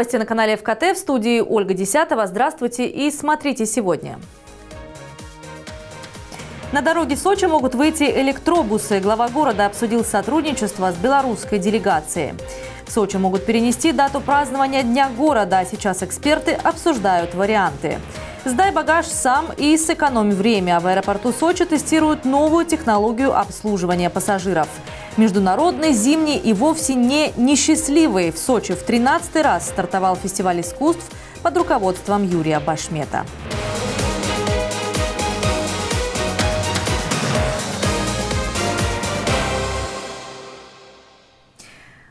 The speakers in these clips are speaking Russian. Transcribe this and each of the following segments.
Новости на канале ФКТ в студии Ольга Десятого. Здравствуйте и смотрите сегодня. На дороге Сочи могут выйти электробусы. Глава города обсудил сотрудничество с белорусской делегацией. В Сочи могут перенести дату празднования Дня города. Сейчас эксперты обсуждают варианты. Сдай багаж сам и сэкономь время. В аэропорту Сочи тестируют новую технологию обслуживания пассажиров. Международный, зимний и вовсе не несчастливый. В Сочи в 13 раз стартовал фестиваль искусств под руководством Юрия Башмета.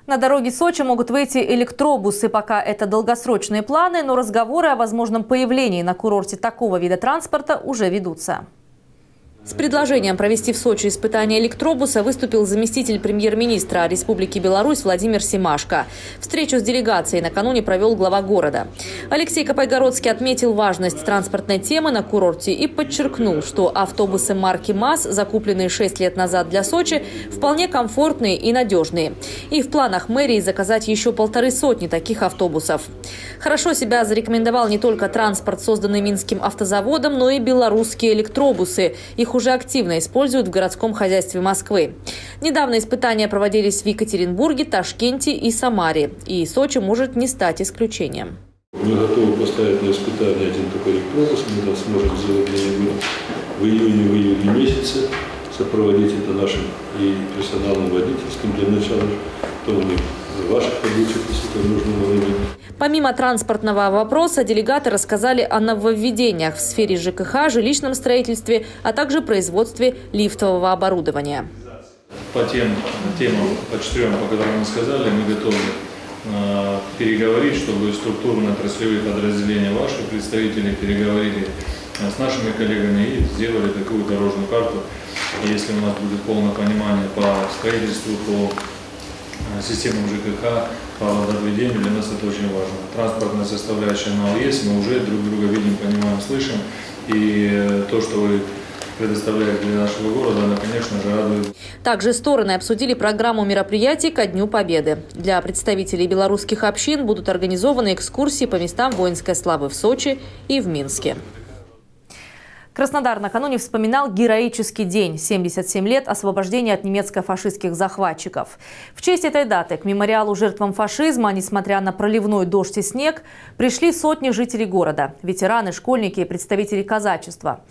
На дороге Сочи могут выйти электробусы. Пока это долгосрочные планы, но разговоры о возможном появлении на курорте такого вида транспорта уже ведутся. С предложением провести в Сочи испытание электробуса выступил заместитель премьер-министра Республики Беларусь Владимир Семашко. Встречу с делегацией накануне провел глава города. Алексей Копайгородский отметил важность транспортной темы на курорте и подчеркнул, что автобусы марки МАЗ, закупленные 6 лет назад для Сочи, вполне комфортные и надежные. И в планах мэрии заказать еще полторы сотни таких автобусов. Хорошо себя зарекомендовал не только транспорт, созданный Минским автозаводом, но и белорусские электробусы. Их уже активно используют в городском хозяйстве Москвы. Недавно испытания проводились в Екатеринбурге, Ташкенте и Самаре. И Сочи может не стать исключением. Мы готовы поставить на испытание один такой электробус. Мы это сможем сделать где-нибудь в июне, в июле месяце. Сопроводить это нашим и персоналом водительским для начала. Потом мы ваших подучат, если это нужно было. Помимо транспортного вопроса, делегаты рассказали о нововведениях в сфере ЖКХ, жилищном строительстве, а также производстве лифтового оборудования. По тем темам, по четырем, по которым мы сказали, мы готовы э, переговорить, чтобы структурно-отраслевые подразделения ваших представителей переговорили э, с нашими коллегами и сделали такую дорожную карту. И если у нас будет полное понимание по строительству, по Э, системам ЖКХ по водоотведению, для нас это очень важно. Транспортная составляющая она есть, мы уже друг друга видим, понимаем, слышим. И э, то, что вы предоставляет для нашего города, она, конечно же, радует. Также стороны обсудили программу мероприятий ко Дню Победы. Для представителей белорусских общин будут организованы экскурсии по местам воинской славы в Сочи и в Минске. Краснодар накануне вспоминал героический день – 77 лет освобождения от немецко-фашистских захватчиков. В честь этой даты к мемориалу жертвам фашизма, несмотря на проливной дождь и снег, пришли сотни жителей города – ветераны, школьники и представители казачества.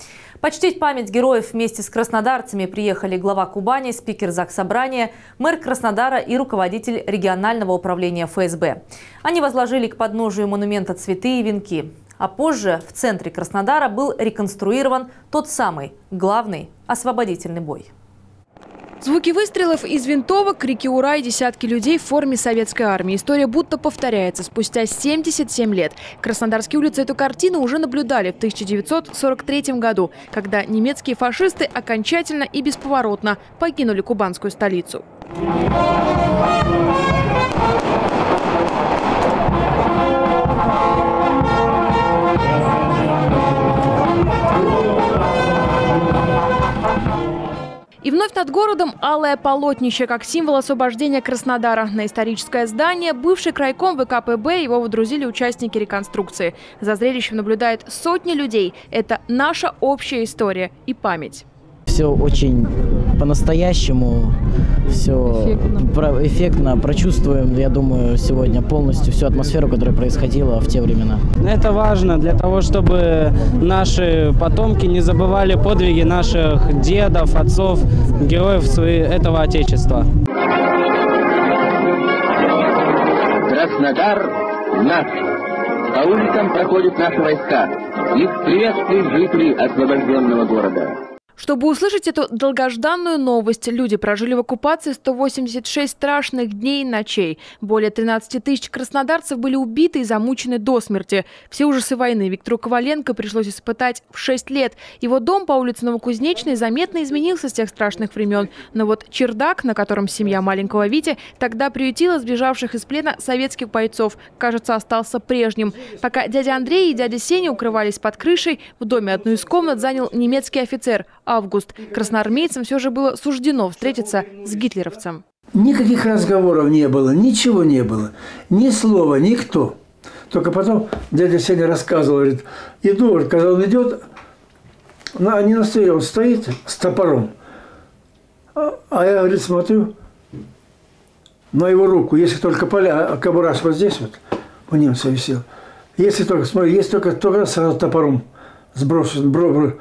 Почтить память героев вместе с краснодарцами приехали глава Кубани, спикер Заксобрания, мэр Краснодара и руководитель регионального управления ФСБ. Они возложили к подножию монумента цветы и венки. А позже в центре Краснодара был реконструирован тот самый главный освободительный бой. Звуки выстрелов из винтовок, крики «Ура!» и десятки людей в форме советской армии. История будто повторяется спустя 77 лет. Краснодарские улицы эту картину уже наблюдали в 1943 году, когда немецкие фашисты окончательно и бесповоротно покинули кубанскую столицу. И вновь над городом алое полотнище, как символ освобождения Краснодара. На историческое здание бывший крайком ВКПБ его водрузили участники реконструкции. За зрелищем наблюдает сотни людей. Это наша общая история и память. Все очень по-настоящему, все эффектно. Про эффектно прочувствуем, я думаю, сегодня полностью всю атмосферу, которая происходила в те времена. Это важно для того, чтобы наши потомки не забывали подвиги наших дедов, отцов, героев этого Отечества. Краснодар наш. По улицам проходят наши войска. Их приветствуют жители освобожденного города. Чтобы услышать эту долгожданную новость, люди прожили в оккупации 186 страшных дней и ночей. Более 13 тысяч краснодарцев были убиты и замучены до смерти. Все ужасы войны Виктору Коваленко пришлось испытать в 6 лет. Его дом по улице Новокузнечной заметно изменился с тех страшных времен. Но вот чердак, на котором семья маленького Вити тогда приютила сбежавших из плена советских бойцов, кажется, остался прежним. Пока дядя Андрей и дядя Сеня укрывались под крышей, в доме одну из комнат занял немецкий офицер – август. Красноармейцам все же было суждено встретиться с гитлеровцем. Никаких разговоров не было, ничего не было. Ни слова, никто. Только потом дядя Сеня рассказывал, говорит, иду, когда он идет, на, не на столе, он стоит с топором. А, а я, говорит, смотрю на его руку, если только поля, а кобураж вот здесь вот, у немца висел. Если только, смотри, если только, только сразу топором сброшен, бро, бро.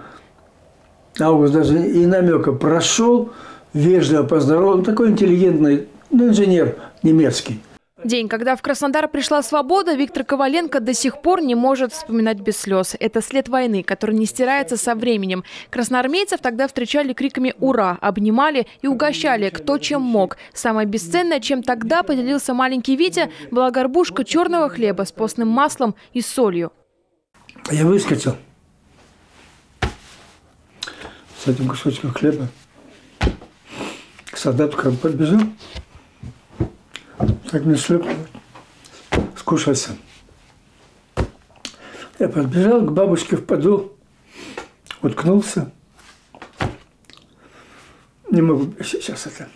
Август даже и намека прошел, вежливо поздоровался, он такой интеллигентный, ну, инженер немецкий. День, когда в Краснодар пришла свобода, Виктор Коваленко до сих пор не может вспоминать без слез. Это след войны, который не стирается со временем. Красноармейцев тогда встречали криками «Ура!», обнимали и угощали кто чем мог. Самое бесценное, чем тогда поделился маленький Витя, была горбушка черного хлеба с постным маслом и солью. Я выскочил этим кусочком хлеба. К солдату как подбежал. Так мне шлепнуло. Скушался. Я подбежал к бабушке в подол, уткнулся. Не могу сейчас это.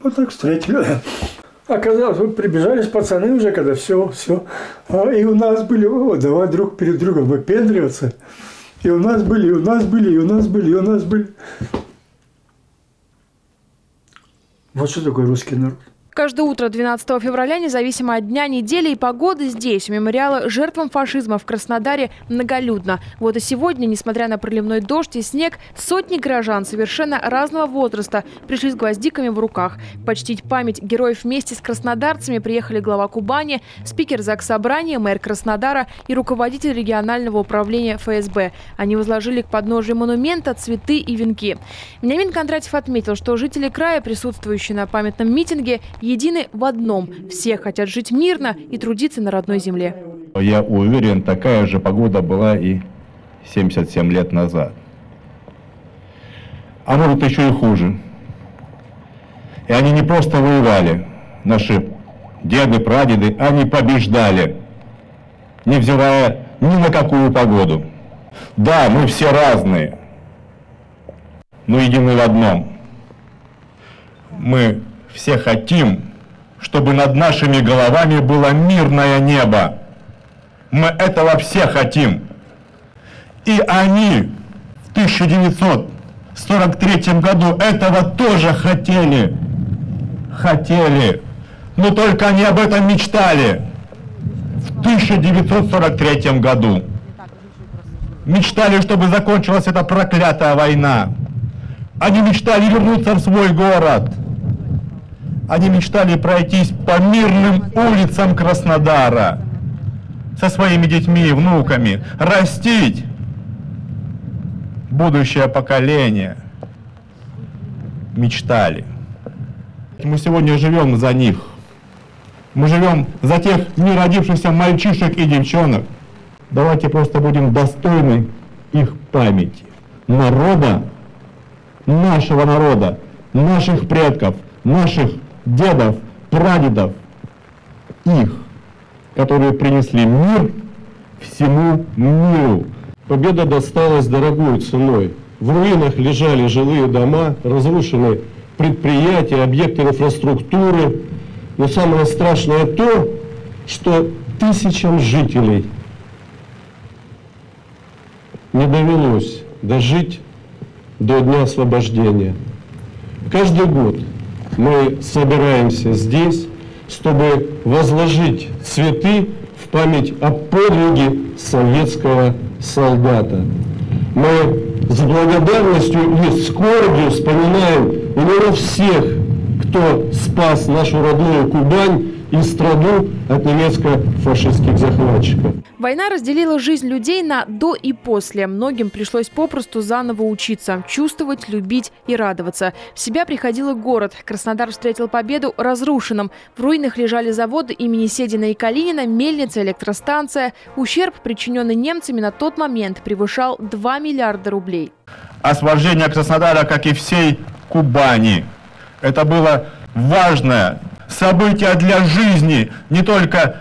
Вот так встретили. Оказалось, вот прибежались пацаны уже, когда все, все. А, и у нас были, о, давай друг перед другом выпендриваться. И у нас были, и у нас были, и у нас были, и у нас были. Вот что такое русский народ. Каждое утро 12 февраля, независимо от дня, недели и погоды, здесь, у мемориала жертвам фашизма в Краснодаре, многолюдно. Вот и сегодня, несмотря на проливной дождь и снег, сотни горожан совершенно разного возраста пришли с гвоздиками в руках. Почтить память героев вместе с краснодарцами приехали глава Кубани, спикер ЗАГС Собрания, мэр Краснодара и руководитель регионального управления ФСБ. Они возложили к подножию монумента цветы и венки. Вениамин Кондратьев отметил, что жители края, присутствующие на памятном митинге, едины в одном. Все хотят жить мирно и трудиться на родной земле. Я уверен, такая же погода была и 77 лет назад. А может еще и хуже. И они не просто воевали, наши деды, прадеды, они побеждали, невзирая ни на какую погоду. Да, мы все разные, но едины в одном. Мы все хотим, чтобы над нашими головами было мирное небо. Мы этого все хотим. И они в 1943 году этого тоже хотели. Хотели. Но только они об этом мечтали. В 1943 году. Мечтали, чтобы закончилась эта проклятая война. Они мечтали вернуться в свой город. Они мечтали пройтись по мирным улицам Краснодара со своими детьми и внуками, растить будущее поколение. Мечтали. Мы сегодня живем за них. Мы живем за тех не родившихся мальчишек и девчонок. Давайте просто будем достойны их памяти. Народа, нашего народа, наших предков, наших дедов, прадедов, их, которые принесли мир всему миру. Победа досталась дорогой ценой. В руинах лежали жилые дома, разрушены предприятия, объекты инфраструктуры. Но самое страшное то, что тысячам жителей не довелось дожить до дня освобождения. Каждый год мы собираемся здесь, чтобы возложить цветы в память о подвиге советского солдата. Мы с благодарностью и скорбью вспоминаем именно всех, кто спас нашу родную Кубань и страну от немецко-фашистских захватчиков. Война разделила жизнь людей на «до» и «после». Многим пришлось попросту заново учиться, чувствовать, любить и радоваться. В себя приходил и город. Краснодар встретил победу разрушенным. В руинах лежали заводы имени Седина и Калинина, мельница, электростанция. Ущерб, причиненный немцами на тот момент, превышал 2 миллиарда рублей. Освобождение Краснодара, как и всей Кубани, это было важное событие для жизни не только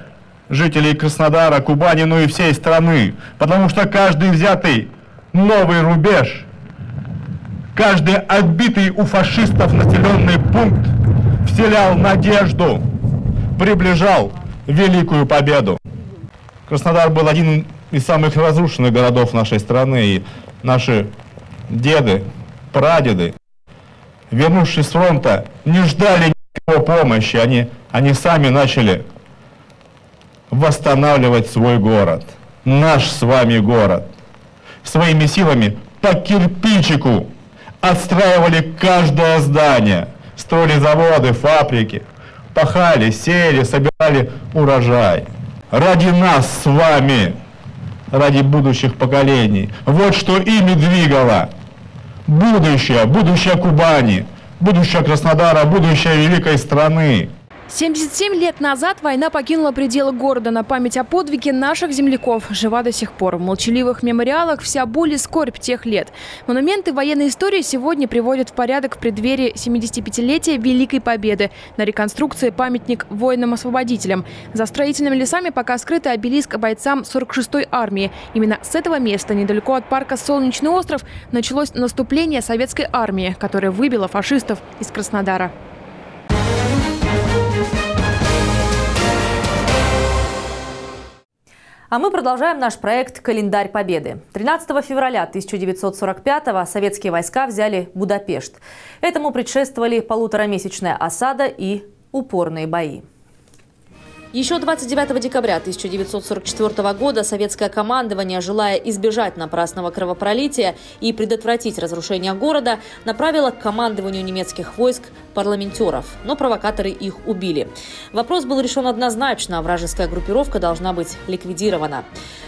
жителей Краснодара, Кубани, но и всей страны. Потому что каждый взятый новый рубеж Каждый отбитый у фашистов населенный пункт вселял надежду, приближал великую победу. Краснодар был один из самых разрушенных городов нашей страны, и наши деды, прадеды, вернувшись с фронта, не ждали никакой помощи, они, они сами начали восстанавливать свой город, наш с вами город. Своими силами по кирпичику отстраивали каждое здание, строили заводы, фабрики, пахали, сеяли, собирали урожай. Ради нас с вами, ради будущих поколений. Вот что ими двигало. Будущее, будущее Кубани, будущее Краснодара, будущее великой страны. 77 лет назад война покинула пределы города. На память о подвиге наших земляков жива до сих пор. В молчаливых мемориалах вся боль и скорбь тех лет. Монументы военной истории сегодня приводят в порядок в преддверии 75-летия Великой Победы. На реконструкции памятник воинам-освободителям. За строительными лесами пока скрытый обелиск бойцам 46-й армии. Именно с этого места, недалеко от парка Солнечный остров, началось наступление советской армии, которая выбила фашистов из Краснодара. А мы продолжаем наш проект «Календарь Победы». 13 февраля 1945-го советские войска взяли Будапешт. Этому предшествовали полуторамесячная осада и упорные бои. Еще 29 декабря 1944 года советское командование, желая избежать напрасного кровопролития и предотвратить разрушение города, направило к командованию немецких войск парламентеров, но провокаторы их убили. Вопрос был решен однозначно, вражеская группировка должна быть ликвидирована.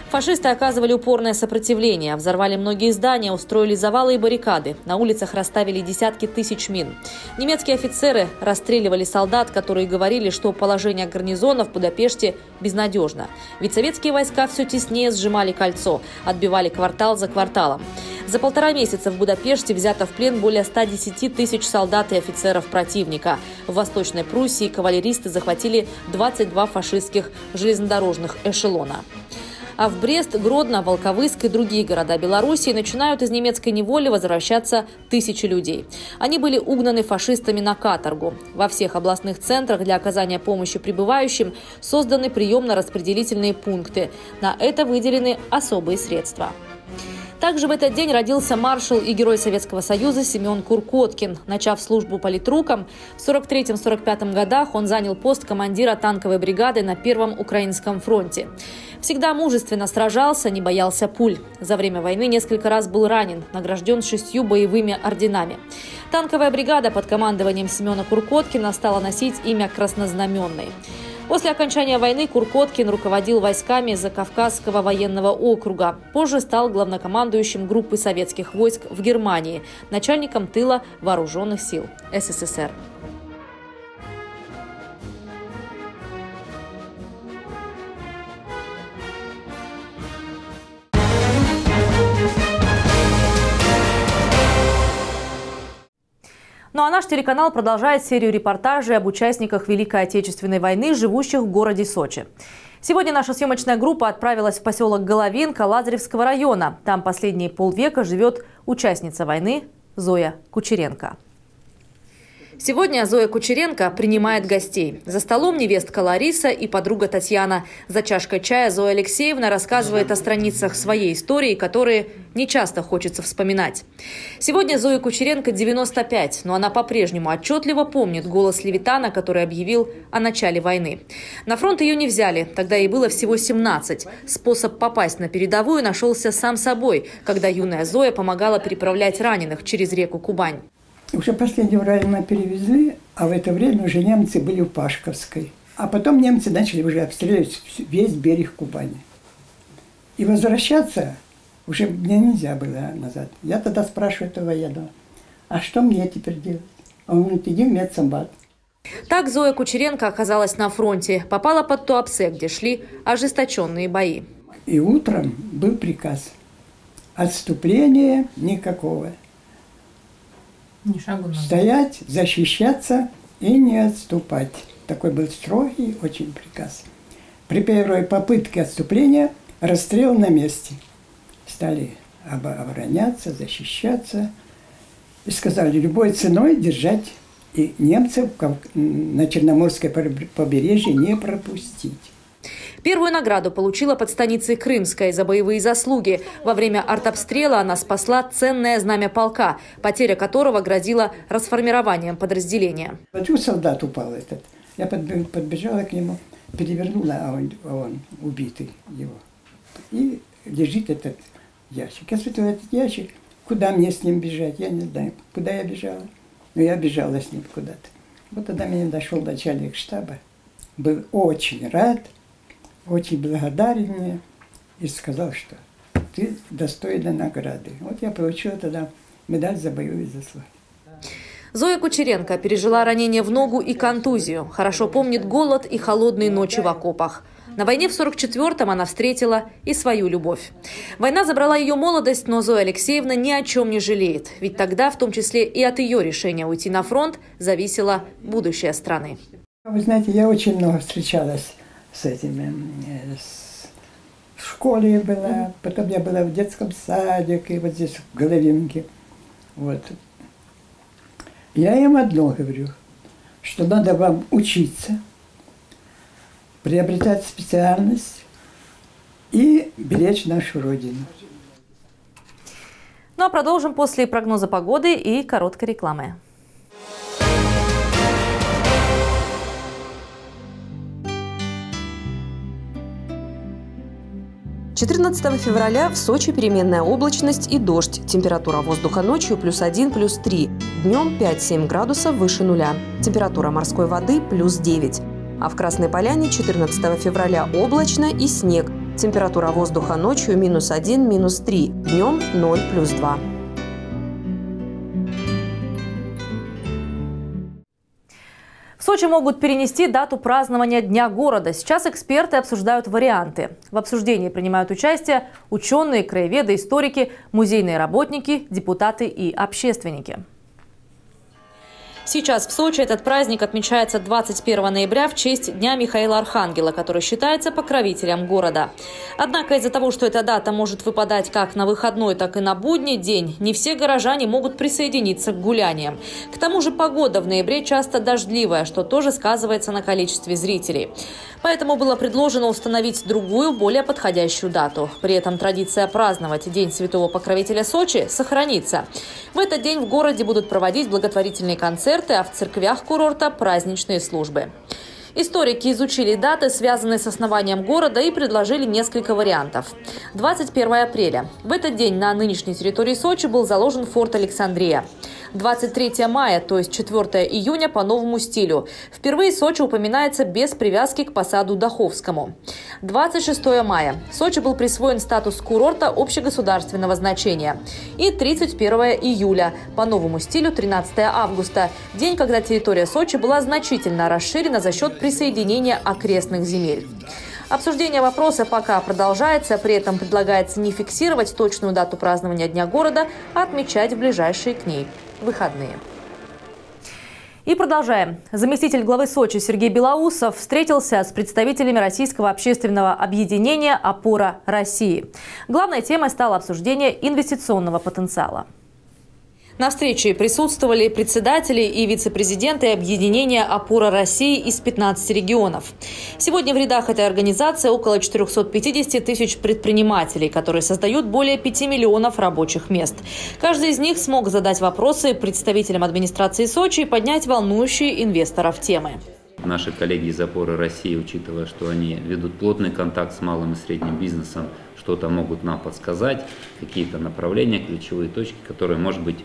Фашисты оказывали упорное сопротивление, взорвали многие здания, устроили завалы и баррикады. На улицах расставили десятки тысяч мин. Немецкие офицеры расстреливали солдат, которые говорили, что положение гарнизона в Будапеште безнадежно. Ведь советские войска все теснее сжимали кольцо, отбивали квартал за кварталом. За полтора месяца в Будапеште взято в плен более 110 тысяч солдат и офицеров противника. В Восточной Пруссии кавалеристы захватили 22 фашистских железнодорожных эшелона. А в Брест, Гродно, Волковыск и другие города Белоруссии начинают из немецкой неволи возвращаться тысячи людей. Они были угнаны фашистами на каторгу. Во всех областных центрах для оказания помощи прибывающим созданы приемно-распределительные пункты. На это выделены особые средства. Также в этот день родился маршал и герой Советского Союза Семен Куркоткин. Начав службу политруком, в 43-45 годах он занял пост командира танковой бригады на Первом Украинском фронте. Всегда мужественно сражался, не боялся пуль. За время войны несколько раз был ранен, награжден шестью боевыми орденами. Танковая бригада под командованием Семена Куркоткина стала носить имя Краснознаменной. После окончания войны Куркоткин руководил войсками Закавказского военного округа. Позже стал главнокомандующим группы советских войск в Германии, начальником тыла вооруженных сил СССР. Ну а наш телеканал продолжает серию репортажей об участниках Великой Отечественной войны, живущих в городе Сочи. Сегодня наша съемочная группа отправилась в поселок Головинка Лазаревского района. Там последние полвека живет участница войны Зоя Кучеренко. Сегодня Зоя Кучеренко принимает гостей. За столом невестка Лариса и подруга Татьяна. За чашкой чая Зоя Алексеевна рассказывает о страницах своей истории, которые не часто хочется вспоминать. Сегодня Зоя Кучеренко 95, но она по-прежнему отчетливо помнит голос Левитана, который объявил о начале войны. На фронт ее не взяли, тогда ей было всего 17. Способ попасть на передовую нашелся сам собой, когда юная Зоя помогала переправлять раненых через реку Кубань. Уже последнего раненого перевезли, а в это время уже немцы были в Пашковской. А потом немцы начали уже обстреливать весь берег Кубани. И возвращаться уже мне нельзя было назад. Я тогда спрашиваю этого военного, а что мне теперь делать? Он говорит, иди в медсамбат. Так Зоя Кучеренко оказалась на фронте, попала под Туапсе, где шли ожесточенные бои. И утром был приказ. Отступления никакого. Ни шагу. Стоять, защищаться и не отступать. Такой был строгий очень приказ. При первой попытке отступления расстрел на месте. Стали обороняться, защищаться. И сказали, любой ценой держать и немцев на Черноморское побережье не пропустить. Первую награду получила под станицей Крымская за боевые заслуги. Во время артобстрела она спасла ценное знамя полка, потеря которого грозила расформированием подразделения. Почему солдат упал этот? Я подбежала к нему, перевернула, а он, а он убитый его. И лежит этот ящик. Я смотрела этот ящик, куда мне с ним бежать, я не знаю, куда я бежала. Но я бежала с ним куда-то. Вот тогда меня дошел начальник штаба, был очень рад, очень благодарен мне и сказал, что ты достойна награды. Вот я получила тогда медаль за боевые заслуги. Зоя Кучеренко пережила ранение в ногу и контузию. Хорошо помнит голод и холодные ночи в окопах. На войне в 44-м она встретила и свою любовь. Война забрала ее молодость, но Зоя Алексеевна ни о чем не жалеет. Ведь тогда, в том числе и от ее решения уйти на фронт, зависело будущее страны. Вы знаете, я очень много встречалась с этими, э, с... в школе была, потом я была в детском садике, вот здесь в Головинке. Вот. Я им одно говорю, что надо вам учиться – приобретать специальность и беречь нашу Родину. Ну а продолжим после прогноза погоды и короткой рекламы. Четырнадцатого февраля в Сочи переменная облачность и дождь. Температура воздуха ночью плюс 1, плюс 3. Днем 5-7 градусов выше нуля. Температура морской воды плюс 9. А в Красной Поляне 14 февраля облачно и снег. Температура воздуха ночью минус 1, минус 3, днем 0, плюс 2. Сочи могут перенести дату празднования Дня города. Сейчас эксперты обсуждают варианты. В обсуждении принимают участие ученые, краеведы, историки, музейные работники, депутаты и общественники. Сейчас в Сочи этот праздник отмечается 21 ноября в честь Дня Михаила Архангела, который считается покровителем города. Однако из-за того, что эта дата может выпадать как на выходной, так и на будний день, не все горожане могут присоединиться к гуляниям. К тому же погода в ноябре часто дождливая, что тоже сказывается на количестве зрителей. Поэтому было предложено установить другую, более подходящую дату. При этом традиция праздновать День Святого Покровителя Сочи сохранится. В этот день в городе будут проводить благотворительные концерты, а в церквях курорта – праздничные службы. Историки изучили даты, связанные с основанием города, и предложили несколько вариантов. 21 апреля. В этот день на нынешней территории Сочи был заложен форт Александрия. 23 мая, то есть 4 июня по новому стилю. Впервые Сочи упоминается без привязки к посаду Даховскому. 26 мая. Сочи был присвоен статус курорта общегосударственного значения. И 31 июля. По новому стилю 13 августа. День, когда территория Сочи была значительно расширена за счет присоединения окрестных земель. Обсуждение вопроса пока продолжается, при этом предлагается не фиксировать точную дату празднования Дня города, а отмечать ближайшие к ней выходные. И продолжаем. Заместитель главы Сочи Сергей Белоусов встретился с представителями российского общественного объединения «Опора России». Главной темой стало обсуждение инвестиционного потенциала. На встрече присутствовали председатели и вице-президенты объединения «Опора России» из 15 регионов. Сегодня в рядах этой организации около 450 тысяч предпринимателей, которые создают более 5 миллионов рабочих мест. Каждый из них смог задать вопросы представителям администрации Сочи и поднять волнующие инвесторов темы. Наши коллеги из «Опоры России», учитывая, что они ведут плотный контакт с малым и средним бизнесом, что-то могут нам подсказать, какие-то направления, ключевые точки, которые, может быть,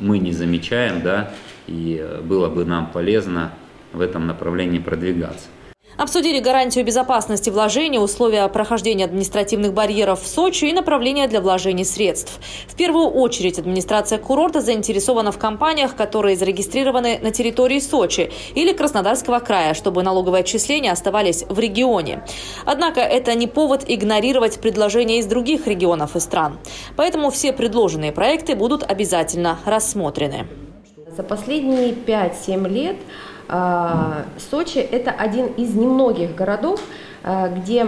мы не замечаем, да, и было бы нам полезно в этом направлении продвигаться. Обсудили гарантию безопасности вложений, условия прохождения административных барьеров в Сочи и направления для вложений средств. В первую очередь администрация курорта заинтересована в компаниях, которые зарегистрированы на территории Сочи или Краснодарского края, чтобы налоговые отчисления оставались в регионе. Однако это не повод игнорировать предложения из других регионов и стран. Поэтому все предложенные проекты будут обязательно рассмотрены. За последние 5-7 лет Сочи – это один из немногих городов, где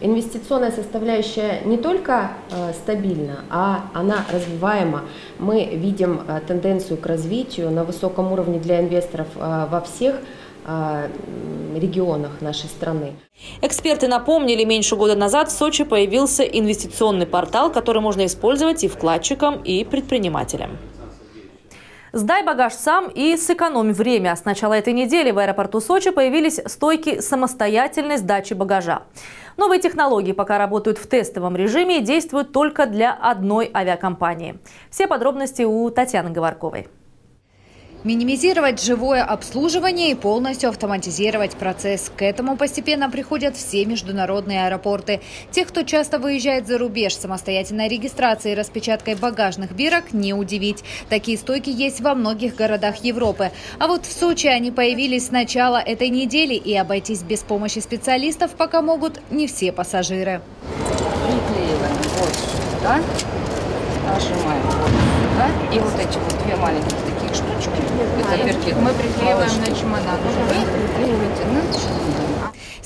инвестиционная составляющая не только стабильна, а она развиваема. Мы видим тенденцию к развитию на высоком уровне для инвесторов во всех регионах нашей страны. Эксперты напомнили, меньше года назад в Сочи появился инвестиционный портал, который можно использовать и вкладчикам, и предпринимателям. Сдай багаж сам и сэкономь время. С начала этой недели в аэропорту Сочи появились стойки самостоятельной сдачи багажа. Новые технологии пока работают в тестовом режиме и действуют только для одной авиакомпании. Все подробности у Татьяны Говорковой. Минимизировать живое обслуживание и полностью автоматизировать процесс. К этому постепенно приходят все международные аэропорты. Тех, кто часто выезжает за рубеж, самостоятельной регистрацией и распечаткой багажных бирок не удивить. Такие стойки есть во многих городах Европы. А вот в Сочи они появились с начала этой недели и обойтись без помощи специалистов пока могут не все пассажиры. Приклеиваем вот сюда, нажимаем вот сюда и вот эти вот две маленькие штучки мы приклеиваем на чемодан. Вы приклеиваете на чемодан.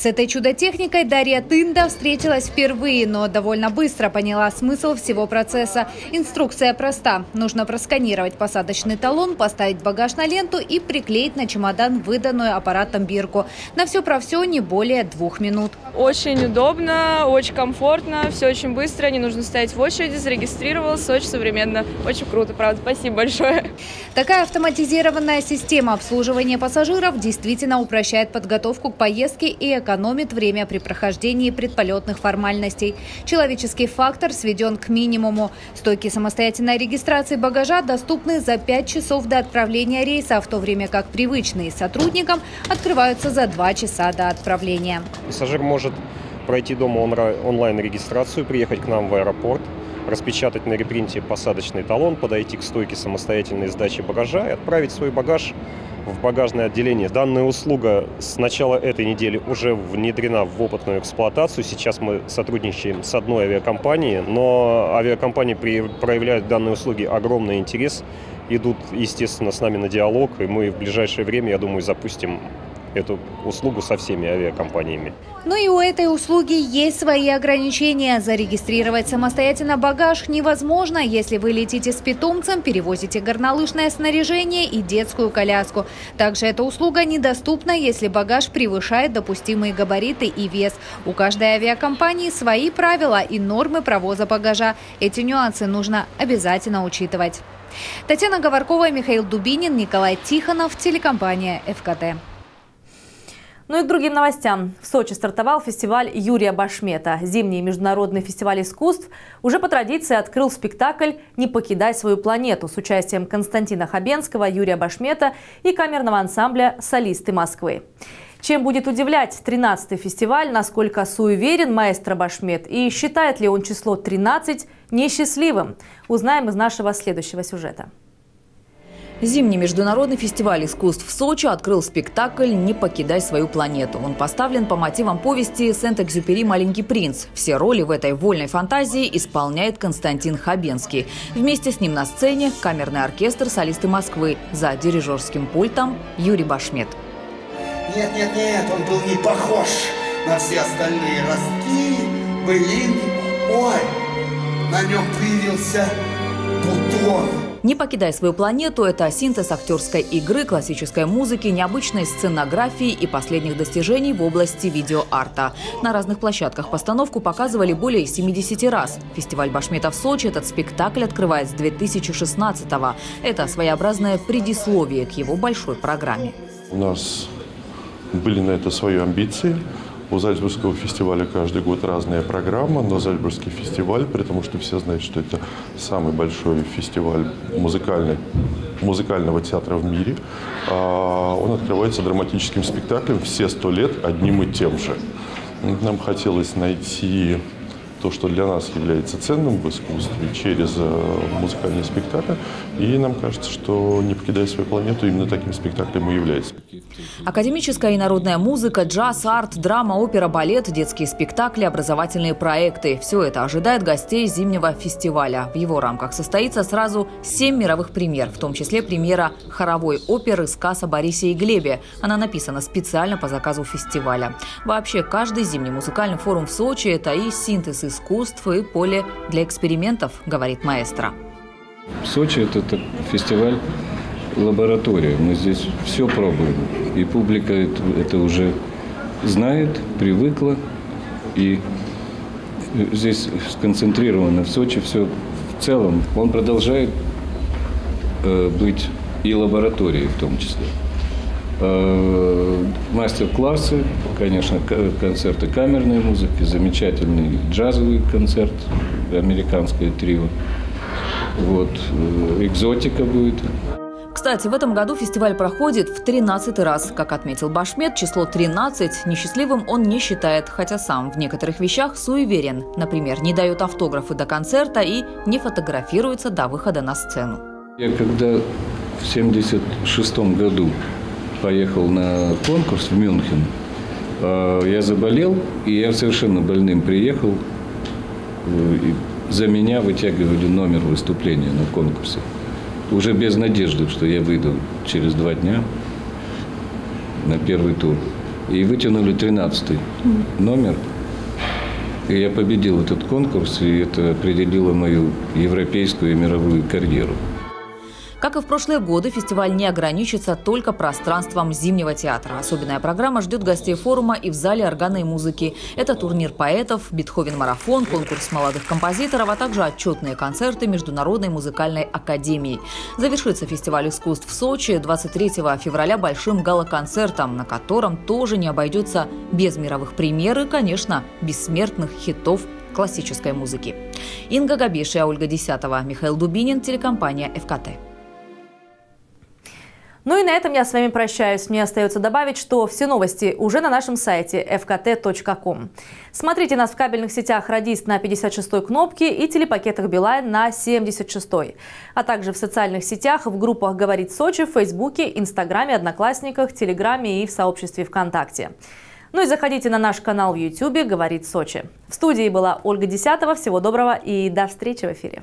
С этой чудо-техникой Дарья Тында встретилась впервые, но довольно быстро поняла смысл всего процесса. Инструкция проста. Нужно просканировать посадочный талон, поставить багаж на ленту и приклеить на чемодан выданную аппаратом бирку. На все про все не более двух минут. Очень удобно, очень комфортно, все очень быстро, не нужно стоять в очереди, зарегистрировался, очень современно, очень круто, правда. Спасибо большое. Такая автоматизированная система обслуживания пассажиров действительно упрощает подготовку к поездке и экономит время при прохождении предполетных формальностей. Человеческий фактор сведен к минимуму. Стойки самостоятельной регистрации багажа доступны за 5 часов до отправления рейса, в то время как привычные сотрудникам открываются за 2 часа до отправления. Пассажир может пройти дома онлайн-регистрацию, приехать к нам в аэропорт, распечатать на репринте посадочный талон, подойти к стойке самостоятельной сдачи багажа и отправить свой багаж в багажное отделение. Данная услуга с начала этой недели уже внедрена в опытную эксплуатацию. Сейчас мы сотрудничаем с одной авиакомпанией, но авиакомпании проявляют данные услуги огромный интерес, идут, естественно, с нами на диалог, и мы в ближайшее время, я думаю, запустим эту услугу со всеми авиакомпаниями. Но и у этой услуги есть свои ограничения. Зарегистрировать самостоятельно багаж невозможно, если вы летите с питомцем, перевозите горнолыжное снаряжение и детскую коляску. Также эта услуга недоступна, если багаж превышает допустимые габариты и вес. У каждой авиакомпании свои правила и нормы провоза багажа. Эти нюансы нужно обязательно учитывать. Татьяна Говоркова, Михаил Дубинин, Николай Тихонов, телекомпания «ФКТ». Ну и к другим новостям. В Сочи стартовал фестиваль Юрия Башмета. Зимний международный фестиваль искусств уже по традиции открыл спектакль «Не покидай свою планету» с участием Константина Хабенского, Юрия Башмета и камерного ансамбля «Солисты Москвы». Чем будет удивлять 13-й фестиваль, насколько суеверен маэстро Башмет и считает ли он число 13 несчастливым, узнаем из нашего следующего сюжета. Зимний международный фестиваль искусств в Сочи открыл спектакль «Не покидай свою планету». Он поставлен по мотивам повести Сент-Экзюпери «Маленький принц». Все роли в этой вольной фантазии исполняет Константин Хабенский. Вместе с ним на сцене камерный оркестр «Солисты Москвы». За дирижерским пультом Юрий Башмет. Нет, нет, нет, он был не похож на все остальные ростки, былинки. Ой, на нем появился бутон. «Не покидай свою планету» – это синтез актерской игры, классической музыки, необычной сценографии и последних достижений в области видеоарта. На разных площадках постановку показывали более 70 раз. Фестиваль Башмета в Сочи этот спектакль открывает с 2016-го. Это своеобразное предисловие к его большой программе. У нас были на это свои амбиции – у Зальцбургского фестиваля каждый год разная программа, но Зальцбургский фестиваль, потому что все знают, что это самый большой фестиваль музыкальный, музыкального театра в мире, а, он открывается драматическим спектаклем все сто лет одним и тем же. Нам хотелось найти то, что для нас является ценным в искусстве, через э, музыкальный спектакль. И нам кажется, что «Не покидая свою планету» именно таким спектаклем и является. Академическая и народная музыка, джаз, арт, драма, опера, балет, детские спектакли, образовательные проекты – все это ожидает гостей зимнего фестиваля. В его рамках состоится сразу семь мировых премьер, в том числе премьера хоровой оперы «Сказ о Борисе и Глебе». Она написана специально по заказу фестиваля. Вообще, каждый зимний музыкальный форум в Сочи – это и синтез искусств, и поле для экспериментов, говорит маэстро. Сочи – это фестиваль лаборатория. Мы здесь все пробуем. И публика это, это уже знает, привыкла. И здесь сконцентрировано в Сочи все в целом. Он продолжает э, быть и лабораторией в том числе. Э, мастер-классы, конечно, концерты камерной музыки, замечательный джазовый концерт, американское трио. Вот, э, экзотика будет. Кстати, в этом году фестиваль проходит в 13 раз. Как отметил Башмет, число 13 несчастливым он не считает, хотя сам в некоторых вещах суеверен. Например, не дает автографы до концерта и не фотографируется до выхода на сцену. Я когда в 76 году поехал на конкурс в Мюнхен, а, я заболел, и я совершенно больным приехал. Э, за меня вытягивали номер выступления на конкурсе уже без надежды, что я выйду через два дня на первый тур. И вытянули 13 номер. И я победил этот конкурс, и это определило мою европейскую и мировую карьеру. Как и в прошлые годы, фестиваль не ограничится только пространством Зимнего театра. Особенная программа ждет гостей форума и в зале органной музыки. Это турнир поэтов, Бетховен-марафон, конкурс молодых композиторов, а также отчетные концерты Международной музыкальной академии. Завершится фестиваль искусств в Сочи 23 февраля большим гала-концертом, на котором тоже не обойдется без мировых премьер и, конечно, бессмертных хитов классической музыки. Инга Габиша, Ольга Десятова, Михаил Дубинин, телекомпания «ФКТ». Ну и на этом я с вами прощаюсь. Мне остается добавить, что все новости уже на нашем сайте fkt.com. Смотрите нас в кабельных сетях «Радист» на 56-й кнопке и телепакетах «Билайн» на 76-й. А также в социальных сетях, в группах «Говорит Сочи», в Фейсбуке, Инстаграме, Одноклассниках, Телеграме и в сообществе ВКонтакте. Ну и заходите на наш канал в YouTube «Говорит Сочи». В студии была Ольга Десятова. Всего доброго и до встречи в эфире.